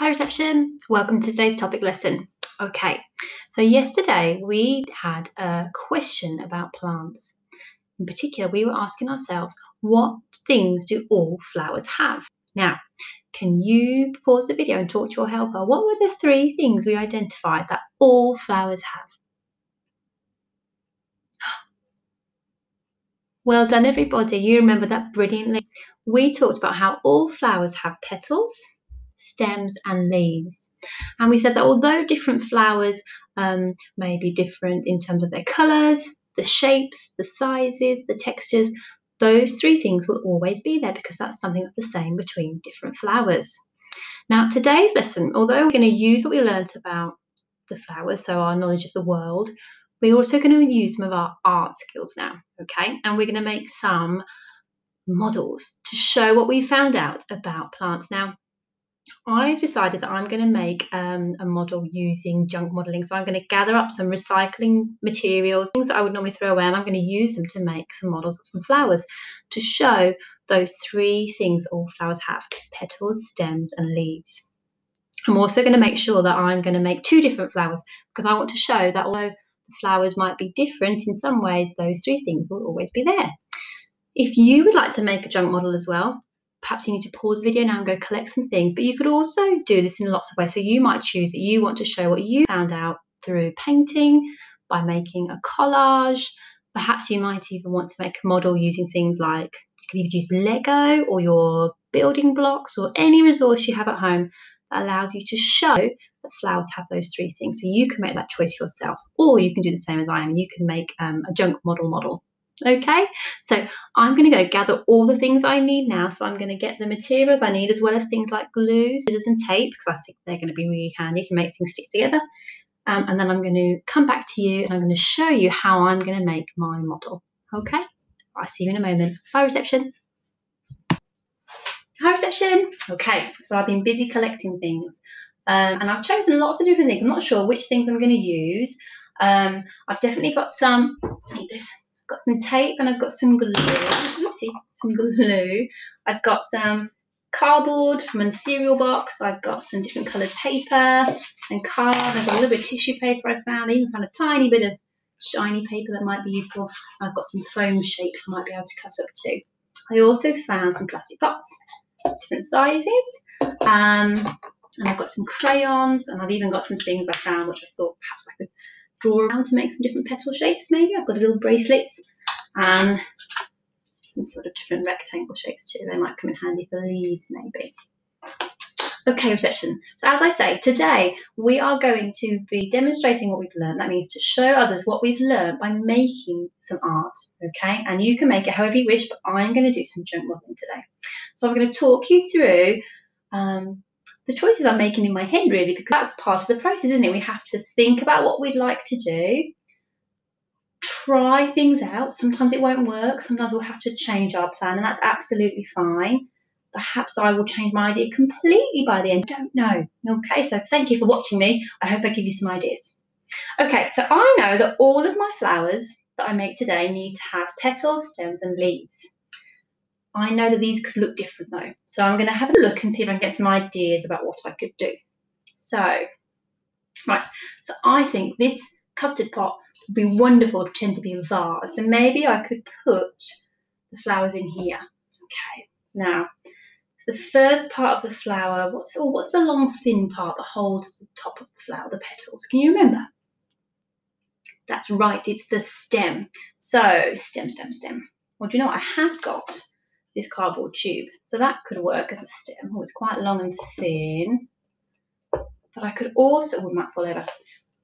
Hi reception, welcome to today's topic lesson. Okay, so yesterday we had a question about plants. In particular, we were asking ourselves, what things do all flowers have? Now, can you pause the video and talk to your helper? What were the three things we identified that all flowers have? Well done, everybody. You remember that brilliantly. We talked about how all flowers have petals, stems and leaves. And we said that although different flowers um, may be different in terms of their colours, the shapes, the sizes, the textures, those three things will always be there because that's something of the same between different flowers. Now, today's lesson, although we're going to use what we learnt about the flowers, so our knowledge of the world, we're also going to use some of our art skills now, okay? And we're going to make some models to show what we found out about plants. Now, I've decided that I'm going to make um, a model using junk modelling. So I'm going to gather up some recycling materials, things that I would normally throw away, and I'm going to use them to make some models of some flowers to show those three things all flowers have petals, stems, and leaves. I'm also going to make sure that I'm going to make two different flowers because I want to show that although flowers might be different in some ways, those three things will always be there. If you would like to make a junk model as well, perhaps you need to pause the video now and go collect some things. But you could also do this in lots of ways. So you might choose that you want to show what you found out through painting, by making a collage. Perhaps you might even want to make a model using things like you could even use Lego or your building blocks or any resource you have at home that allows you to show that flowers have those three things. So you can make that choice yourself, or you can do the same as I am. You can make um, a junk model model Okay, so I'm going to go gather all the things I need now. So I'm going to get the materials I need as well as things like glue, scissors and tape because I think they're going to be really handy to make things stick together. Um, and then I'm going to come back to you and I'm going to show you how I'm going to make my model. Okay, I'll see you in a moment. Bye reception. Hi reception. Okay, so I've been busy collecting things um, and I've chosen lots of different things. I'm not sure which things I'm going to use. Um, I've definitely got some, this got some tape and I've got some glue. Oopsie, some glue. I've got some cardboard from a cereal box. I've got some different coloured paper and card. There's a little bit of tissue paper I found, even found a tiny bit of shiny paper that might be useful. I've got some foam shapes I might be able to cut up too. I also found some plastic pots, different sizes. Um, and I've got some crayons and I've even got some things I found which I thought perhaps I could draw around to make some different petal shapes maybe. I've got little bracelets and some sort of different rectangle shapes too. They might come in handy for leaves maybe. Okay, reception. So as I say, today we are going to be demonstrating what we've learned. That means to show others what we've learned by making some art, okay? And you can make it however you wish, but I'm going to do some junk modeling today. So I'm going to talk you through um, the choices I'm making in my head, really, because that's part of the process, isn't it? We have to think about what we'd like to do, try things out. Sometimes it won't work, sometimes we'll have to change our plan, and that's absolutely fine. Perhaps I will change my idea completely by the end. I don't know. Okay, so thank you for watching me. I hope I give you some ideas. Okay, so I know that all of my flowers that I make today need to have petals, stems, and leaves. I know that these could look different though. So I'm going to have a look and see if I can get some ideas about what I could do. So, right, so I think this custard pot would be wonderful to pretend to be a vase. So maybe I could put the flowers in here. Okay, now, the first part of the flower, what's, oh, what's the long thin part that holds the top of the flower, the petals? Can you remember? That's right, it's the stem. So, stem, stem, stem. Well, do you know what I have got? This cardboard tube. So that could work as a stem. Oh, it's quite long and thin. But I could also, oh, it might fall over.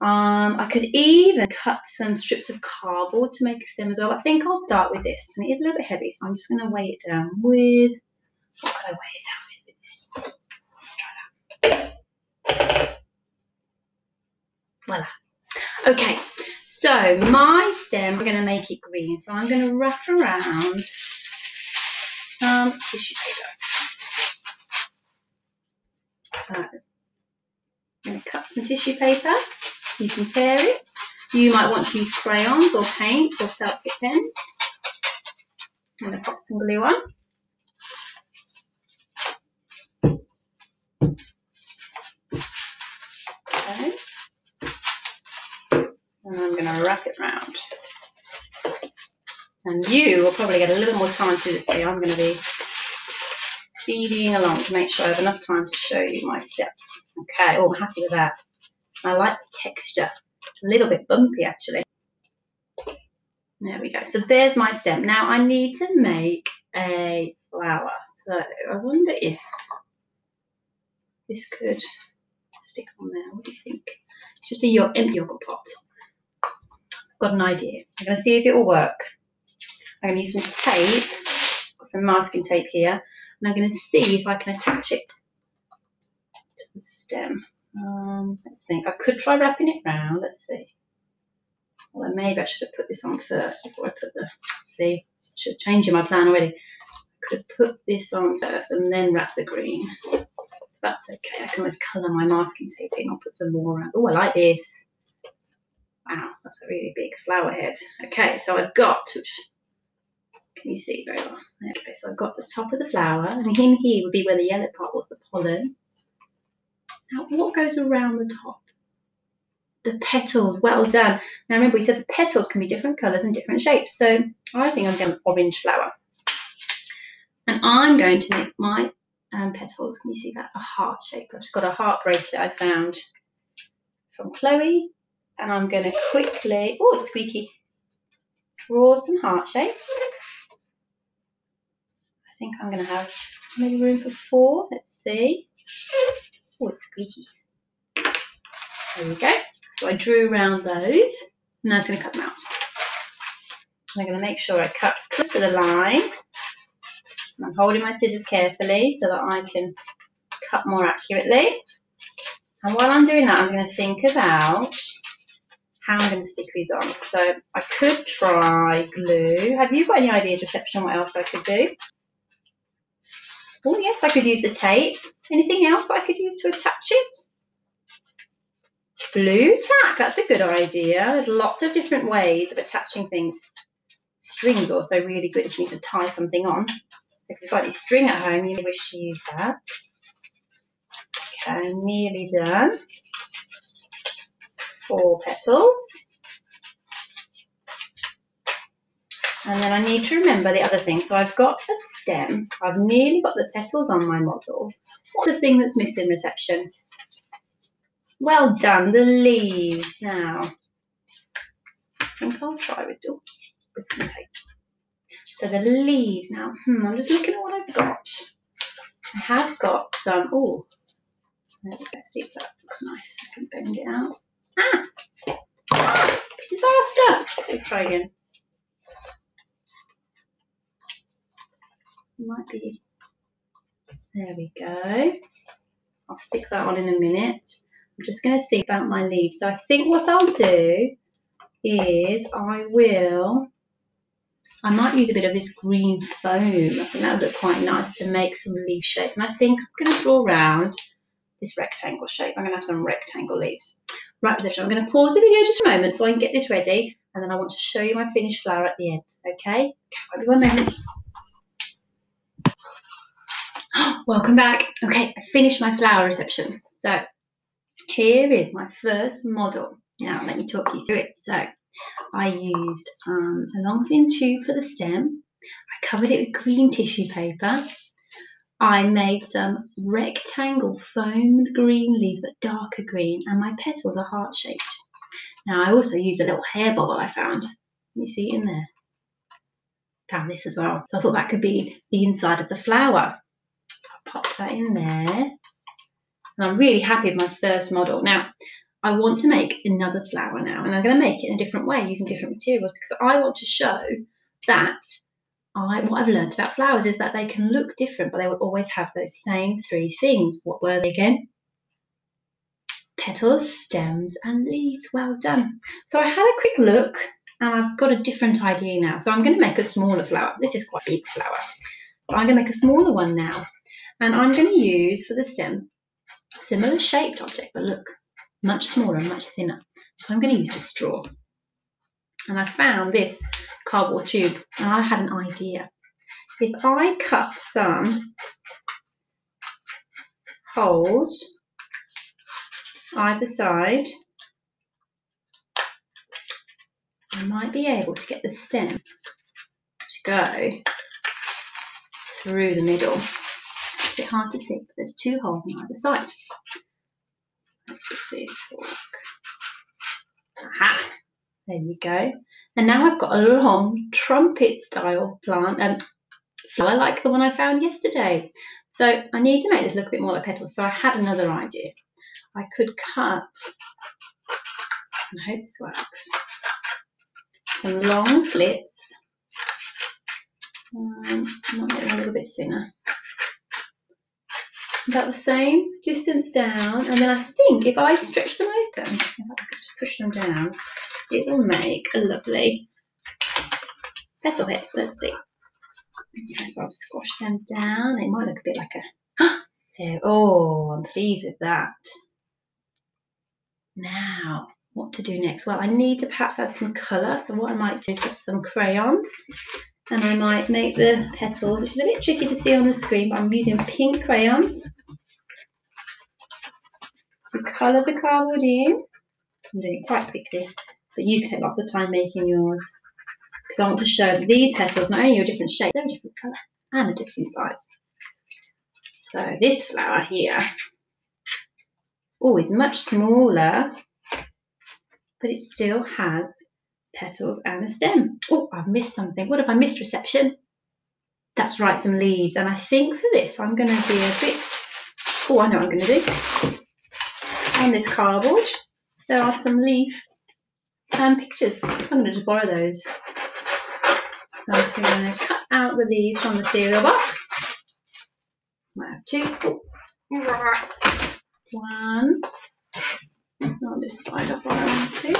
Um, I could even cut some strips of cardboard to make a stem as well. I think I'll start with this. And it is a little bit heavy, so I'm just going to weigh it down with, what could I weigh it down with, with this? Let's try that. Voila. Okay, so my stem, we're going to make it green. So I'm going to wrap around some tissue paper. So I'm going to cut some tissue paper. You can tear it. You might want to use crayons or paint or felt tip pens. I'm going to pop some glue on. Okay. And I'm going to wrap it round. And you will probably get a little more time to do this. I'm going to be speeding along to make sure I have enough time to show you my steps. Okay, oh, I'm happy with that. I like the texture. A little bit bumpy, actually. There we go. So there's my stem. Now I need to make a flower. So I wonder if this could stick on there. What do you think? It's just a empty yogurt pot. I've got an idea. I'm going to see if it will work. I'm going to use some tape, some masking tape here, and I'm going to see if I can attach it to the stem. Um, let's think. I could try wrapping it round. Let's see. Well, maybe I should have put this on first before I put the. See, should have changed my plan already. I could have put this on first and then wrap the green. That's okay. I can always colour my masking tape in. I'll put some more around. Oh, I like this. Wow, that's a really big flower head. Okay, so I've got, can you see very well? Okay, so I've got the top of the flower, and in here would be where the yellow part was, the pollen. Now, what goes around the top? The petals, well done. Now remember, we said the petals can be different colours and different shapes. So I think I'm going to orange flower. And I'm going to make my um, petals. Can you see that? A heart shape. I've just got a heart bracelet I found from Chloe. And I'm going to quickly, oh, it's squeaky, draw some heart shapes. I think I'm going to have maybe room for four. Let's see. Oh, it's squeaky. There we go. So I drew around those. Now I'm just going to cut them out. I'm going to make sure I cut close to the line and I'm holding my scissors carefully so that I can cut more accurately. And while I'm doing that, I'm going to think about how I'm going to stick these on. So I could try glue. Have you got any ideas, Reception, what else I could do? Oh, yes, I could use the tape. Anything else that I could use to attach it? Blu Tack, that's a good idea. There's lots of different ways of attaching things. String's also really good if you need to tie something on. If you've got any string at home, you wish to use that. Okay, nearly done. Four petals. And then I need to remember the other thing. So I've got a stem. I've nearly got the petals on my model. What's the thing that's missing reception? Well done, the leaves. Now, I think I'll try with, with some tape. So the leaves now, hmm, I'm just looking at what I've got. I have got some, oh, we go, see if that looks nice. I can bend it out. Ah disaster! Let's try again. Might be, there we go. I'll stick that on in a minute. I'm just going to think about my leaves. So I think what I'll do is I will I might use a bit of this green foam. I think that would look quite nice to make some leaf shapes. And I think I'm going to draw around this rectangle shape. I'm going to have some rectangle leaves. Right position. I'm going to pause the video just a moment so I can get this ready. And then I want to show you my finished flower at the end. Okay? Be one moment. Welcome back. Okay, I finished my flower reception. So here is my first model. Now let me talk you through it. So I used um, a long thin tube for the stem. I covered it with green tissue paper. I made some rectangle foamed green leaves, but darker green, and my petals are heart shaped. Now I also used a little hair bobble I found. You see it in there? Found this as well. So I thought that could be the inside of the flower. That in there. And I'm really happy with my first model. Now, I want to make another flower now, and I'm going to make it in a different way using different materials because I want to show that I, what I've learned about flowers is that they can look different, but they will always have those same three things. What were they again? Petals, stems, and leaves. Well done. So I had a quick look, and I've got a different idea now. So I'm going to make a smaller flower. This is quite a big flower, but I'm going to make a smaller one now, and I'm going to use for the stem a similar shaped object, but look, much smaller and much thinner. So I'm going to use a straw. And I found this cardboard tube and I had an idea. If I cut some holes either side I might be able to get the stem to go through the middle. A bit hard to see, but there's two holes on either side. Let's just see if this will work. Aha! There you go. And now I've got a long trumpet style plant and um, flower like the one I found yesterday. So I need to make this look a bit more like petals. So I had another idea. I could cut, I hope this works, some long slits. Um, I might make them a little bit thinner. About the same distance down, and then I think if I stretch them open, if I just push them down, it will make a lovely petal head. Let's see. So I'll squash them down. It might look a bit like a there. Oh, I'm pleased with that. Now, what to do next? Well, I need to perhaps add some colour. So what I might do is get some crayons and I might make the petals, which is a bit tricky to see on the screen, but I'm using pink crayons to colour the cardboard in. I'm doing it quite quickly, but you can take lots of time making yours because I want to show these petals not only are a different shape, they're a different colour and a different size. So this flower here, oh, is much smaller, but it still has petals and a stem. Oh, I've missed something. What have I missed reception? That's right, some leaves. And I think for this, I'm going to be a bit, oh, I know what I'm going to do. On this cardboard, there are some leaf um, pictures. I'm going to just borrow those. So I'm just going to cut out the leaves from the cereal box. Have two. One. On this side, I'll borrow two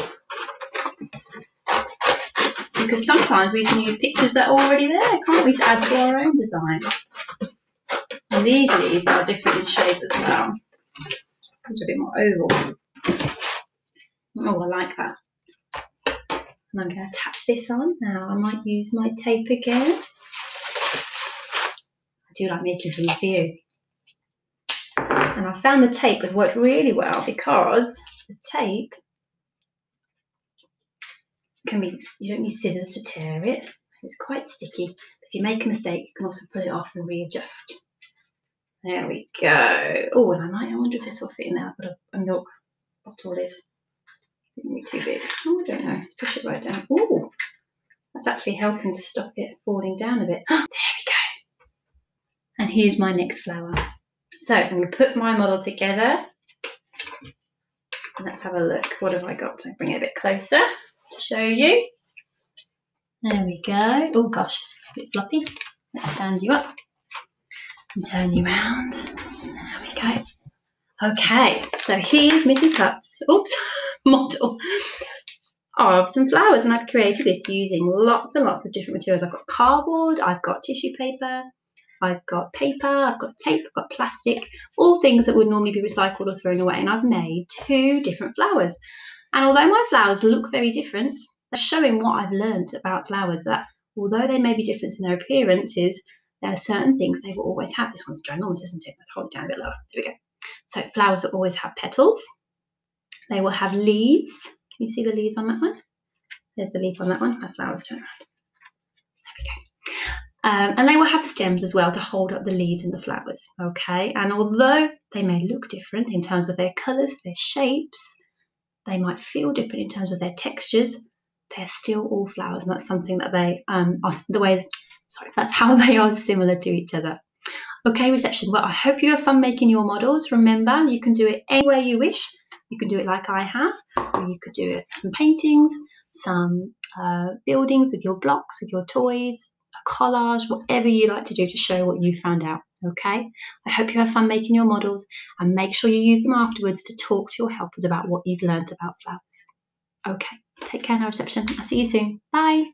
because sometimes we can use pictures that are already there, can't we, to add to our own design. And these leaves are different in shape as well. These are a bit more oval. Oh, I like that. And I'm going to attach this on now. I might use my tape again. I do like making things for you. And I found the tape has worked really well because the tape can be, you don't need scissors to tear it. It's quite sticky. If you make a mistake, you can also pull it off and readjust. There we go. Oh, and I might, I wonder if this will fit in there. I've got a, a milk bottle lid. Going to be too big. Oh, I don't know. Let's push it right down. Oh, that's actually helping to stop it falling down a bit. there we go. And here's my next flower. So I'm going to put my model together. Let's have a look. What have I got? I'll bring it a bit closer to show you. There we go. Oh gosh, a bit floppy. Let's stand you up and turn you around. There we go. Okay, so here's Mrs. Hutt's oops, model of some flowers and I've created this using lots and lots of different materials. I've got cardboard, I've got tissue paper, I've got paper, I've got tape, I've got plastic, all things that would normally be recycled or thrown away and I've made two different flowers. And although my flowers look very different, they're showing what I've learned about flowers that although they may be different in their appearances, there are certain things they will always have. This one's ginormous, isn't it? Let's hold it down a bit lower. There we go. So flowers will always have petals. They will have leaves. Can you see the leaves on that one? There's the leaf on that one. My flowers turn around. There we go. Um, and they will have stems as well to hold up the leaves and the flowers. Okay. And although they may look different in terms of their colours, their shapes, they might feel different in terms of their textures. They're still all flowers, and that's something that they um, are the way. Sorry, that's how they are similar to each other. Okay, reception. Well, I hope you have fun making your models. Remember, you can do it any way you wish. You can do it like I have, or you could do it some paintings, some uh, buildings with your blocks, with your toys, collage, whatever you like to do to show what you found out. Okay, I hope you have fun making your models and make sure you use them afterwards to talk to your helpers about what you've learned about flowers. Okay, take care now, reception. I'll see you soon. Bye.